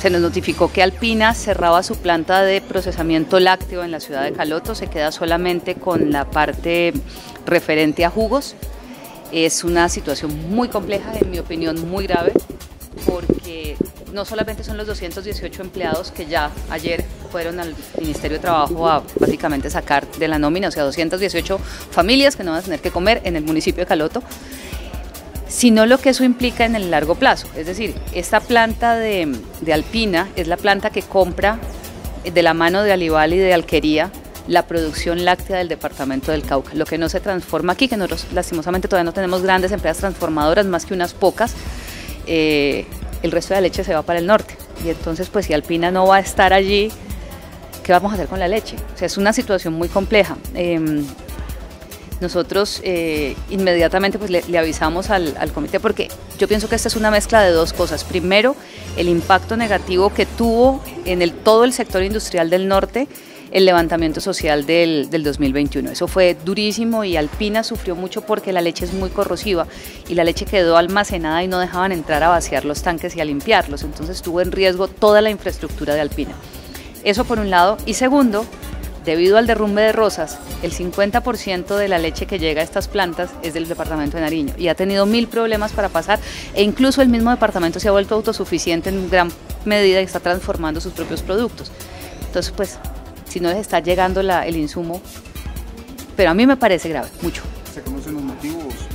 se nos notificó que Alpina cerraba su planta de procesamiento lácteo en la ciudad de Caloto, se queda solamente con la parte referente a jugos. Es una situación muy compleja, en mi opinión muy grave, porque no solamente son los 218 empleados que ya ayer fueron al Ministerio de Trabajo a básicamente sacar de la nómina, o sea, 218 familias que no van a tener que comer en el municipio de Caloto, sino lo que eso implica en el largo plazo. Es decir, esta planta de, Alpina es la planta que compra de la mano de Alival y de Alquería la producción láctea del departamento del Cauca. Lo que no se transforma aquí, que nosotros lastimosamente todavía no tenemos grandes empresas transformadoras, más que unas pocas, eh, el resto de la leche se va para el norte. Y entonces, pues si Alpina no va a estar allí, ¿qué vamos a hacer con la leche? O sea, es una situación muy compleja. Em, nosotros eh, inmediatamente pues, le, avisamos al, comité porque yo pienso que esta es una mezcla de dos cosas. Primero, el impacto negativo que tuvo en el, todo el sector industrial del norte el levantamiento social del, del, 2021. Eso fue durísimo y Alpina sufrió mucho porque la leche es muy corrosiva y la leche quedó almacenada y no dejaban entrar a vaciar los tanques y a limpiarlos. Entonces estuvo en riesgo toda la infraestructura de Alpina. Eso por un lado. Y segundo, debido al derrumbe de Rosas, el 50% de la leche que llega a estas plantas es del departamento de Nariño y ha tenido mil problemas para pasar e incluso el mismo departamento se ha vuelto autosuficiente en gran medida y está transformando sus propios productos. Entonces, pues si no les está llegando el insumo. Pero a mí me parece grave, mucho. ¿Se conocen los motivos?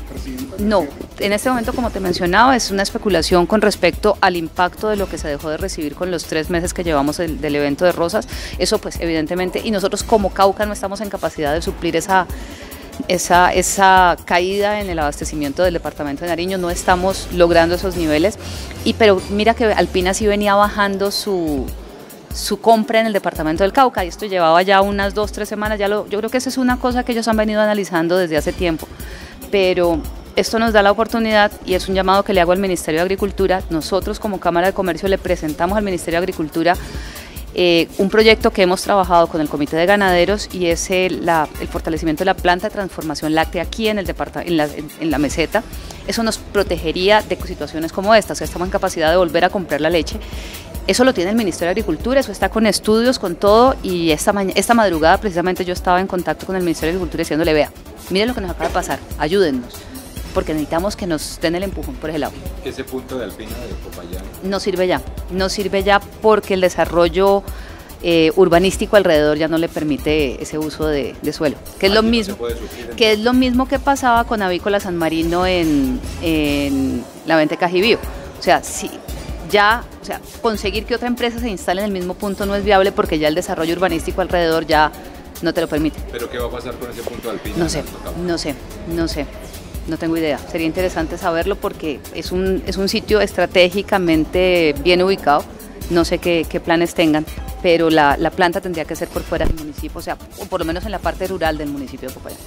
No, en este momento, como te mencionaba, es una especulación con respecto al impacto de lo que se dejó de recibir con los tres meses que llevamos del, evento de Rosas. Eso, pues, evidentemente, y nosotros como Cauca no estamos en capacidad de suplir esa, esa, esa, caída en el abastecimiento del departamento de Nariño, no estamos logrando esos niveles. Y pero mira que Alpina sí venía bajando su, su compra en el departamento del Cauca y esto llevaba ya unas dos, tres semanas, ya lo, yo creo que esa es una cosa que ellos han venido analizando desde hace tiempo, pero esto nos da la oportunidad y es un llamado que le hago al Ministerio de Agricultura, nosotros como Cámara de Comercio le presentamos al Ministerio de Agricultura eh, un proyecto que hemos trabajado con el Comité de Ganaderos y es el, fortalecimiento de la planta de transformación láctea aquí en, el en, la, en, la meseta. Eso nos protegería de situaciones como estas, estamos en capacidad de volver a comprar la leche. Eso lo tiene el Ministerio de Agricultura, eso está con estudios, con todo, y esta, esta madrugada precisamente yo estaba en contacto con el Ministerio de Agricultura diciéndole, vea, mire lo que nos acaba de pasar, ayúdennos, porque necesitamos que nos den el empujón por ese lado. ¿Ese punto de Alpina de Popayán? No sirve ya, no sirve ya porque el desarrollo eh, urbanístico alrededor ya no le permite ese uso de, suelo, que es lo mismo, que es lo mismo que pasaba con Avícola San Marino en, en la Vente Cajibío. O sea, si ya, o sea, conseguir que otra empresa se instale en el mismo punto no es viable porque ya el desarrollo urbanístico alrededor ya no te lo permite. ¿Pero qué va a pasar con ese punto de Alpina? No sé, no sé, no sé. No tengo idea. Sería interesante saberlo porque es un, es un sitio estratégicamente bien ubicado. No sé qué, planes tengan, pero la, la, planta tendría que ser por fuera del municipio, o sea, o por lo menos en la parte rural del municipio de Popayán.